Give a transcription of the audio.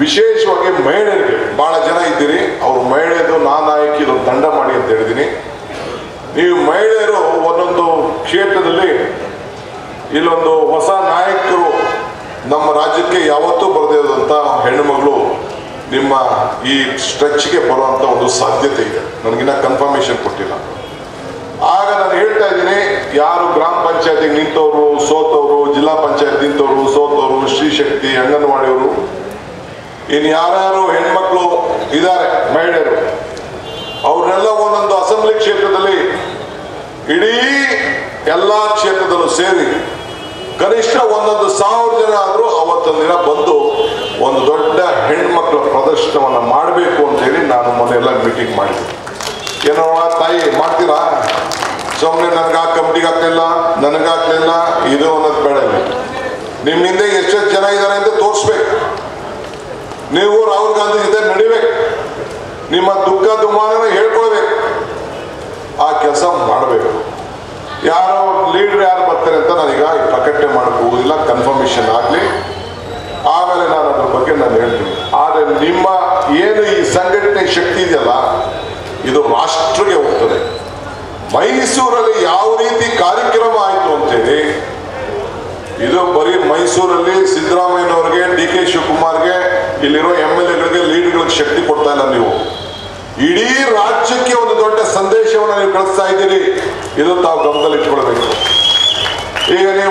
ವಿಶೇಷವಾಗಿ ಮಹಿಳೆಯರಿಗೆ ಬಹಳ ಜನ ಇದ್ದೀರಿ. ಅವರು ಮಹಿಳೆಯದು ನಾ ನಾಯಕಿ ಇದು ತಂಡ ಮಾಡಿ ಅಂತ ಹೇಳಿದ್ದೀನಿ. ನೀವು ಮಹಿಳೆಯರು ಒಂದೊಂದು ಕ್ಷೇತ್ರದಲ್ಲಿ ಇಲ್ಲೊಂದು ಹೊಸ ನಾಯಕರು ನಮ್ಮ ರಾಜ್ಯಕ್ಕೆ ಯಾವತ್ತೂ ಬರದೇ ಇರೋದಂಥ ಹೆಣ್ಣುಮಗಳು ನಿಮ್ಮ ಈ ಸ್ಟ್ರೆಚ್ಗೆ ಬರುವಂಥ ಒಂದು ಸಾಧ್ಯತೆ ಇದೆ. ನನಗಿನ್ನ ಕನ್ಫರ್ಮೇಶನ್ ಕೊಟ್ಟಿಲ್ಲ. ಆಗ ನಾನು ಹೇಳ್ತಾ ಇದ್ದೀನಿ, ಯಾರು ಗ್ರಾಮ ಪಂಚಾಯತಿಗೆ ನಿಂತವರು ಸೋತವರು, ಜಿಲ್ಲಾ ಪಂಚಾಯತ್ ನಿಂತವರು ಸೋತವರು, ಶ್ರೀಶಕ್ತಿ, ಅಂಗನವಾಡಿಯವರು ಇನ್ನು ಯಾರ್ಯಾರು ಹೆಣ್ಮಕ್ಳು ಇದ್ದಾರೆ, ಮಹಿಳೆಯರು, ಅವ್ರನ್ನೆಲ್ಲ ಒಂದೊಂದು ಅಸೆಂಬ್ಲಿ ಕ್ಷೇತ್ರದಲ್ಲಿ ಇಡೀ ಎಲ್ಲ ಕ್ಷೇತ್ರದಲ್ಲೂ ಸೇರಿ ಕನಿಷ್ಠ ಒಂದೊಂದು ಸಾವಿರ ಜನ ಆದರೂ ಅವತ್ತೊಂದು ದಿನ ಬಂದು ಒಂದು ದೊಡ್ಡ ಹೆಣ್ಮಕ್ಳ ಪ್ರದರ್ಶನವನ್ನು ಮಾಡಬೇಕು ಅಂತ ಹೇಳಿ ನಾನು ಮೊನ್ನೆಲ್ಲ ಮೀಟಿಂಗ್ ಮಾಡಿದ್ದೆ. ಏನೋ ತಾಯಿ ಮಾಡ್ತೀರಾ? ಸುಮ್ಮನೆ ನನಗೆ ಕಮಿಟಿಗೆ ಹಾಕ್ಲಿಲ್ಲ ನನಗೆ ಹಾಕ್ಲಿಲ್ಲ ಇದು ಅನ್ನೋದು ಬೇಡ ನಿಮ್ಮಿಂದ ಎಷ್ಟೆಷ್ಟು ಜನ ಇದ್ದಾರೆ ಅಂತ ತೋರಿಸ್ಬೇಕು. ನೀವು ರಾಹುಲ್ ಗಾಂಧಿ ಜೊತೆ ನಡಿಬೇಕು. ನಿಮ್ಮ ದುಃಖ ದುಮಾನ ಹೇಳ್ಕೊಳ್ಬೇಕು. ಆ ಕೆಲಸ ಮಾಡಬೇಕು. ಯಾರೋ ಲೀಡರ್ ಯಾರು ಬರ್ತಾರೆ ಅಂತ ನಾನೀಗ ಪ್ರಕಟಣೆ ಮಾಡಕ್ಕೆ ಕನ್ಫರ್ಮೇಶನ್ ಆಗಲಿ. ಆಮೇಲೆ ನಾನು ಅದ್ರ ಬಗ್ಗೆ ನಾನು ಹೇಳ್ತೀನಿ. ಆದರೆ ನಿಮ್ಮ ಏನು ಈ ಸಂಘಟನೆ ಶಕ್ತಿ ಇದೆಯಲ್ಲ, ಇದು ರಾಷ್ಟ್ರಕ್ಕೆ ಹೋಗ್ತದೆ. ಮೈಸೂರಲ್ಲಿ ಯಾವ ರೀತಿ ಕಾರ್ಯಕ್ರಮ ಆಯಿತು ಅಂತೇಳಿ, ಇದು ಬರೀ ಮೈಸೂರಲ್ಲಿ ಸಿದ್ದರಾಮಯ್ಯನವ್ರಿಗೆ, ಡಿ ಕೆ ಶಿವಕುಮಾರ್ಗೆ ಇಲ್ಲಿರೋ ಎಂ ಎಲ್ ಎಗಳಿಗೆ ಲೀಡ್ಗಳಿಗೆ ಶಕ್ತಿ ಕೊಡ್ತಾ ಇಲ್ಲ ನೀವು. ಇಡೀ ರಾಜ್ಯಕ್ಕೆ ಒಂದು ದೊಡ್ಡ ಸಂದೇಶವನ್ನು ನೀವು ಕಳಿಸ್ತಾ ಇದ್ದೀರಿ. ಇದು ತಾವು ಗಮನದಲ್ಲಿ ಇಟ್ಕೊಳ್ಬೇಕು ಈಗ ನೀವು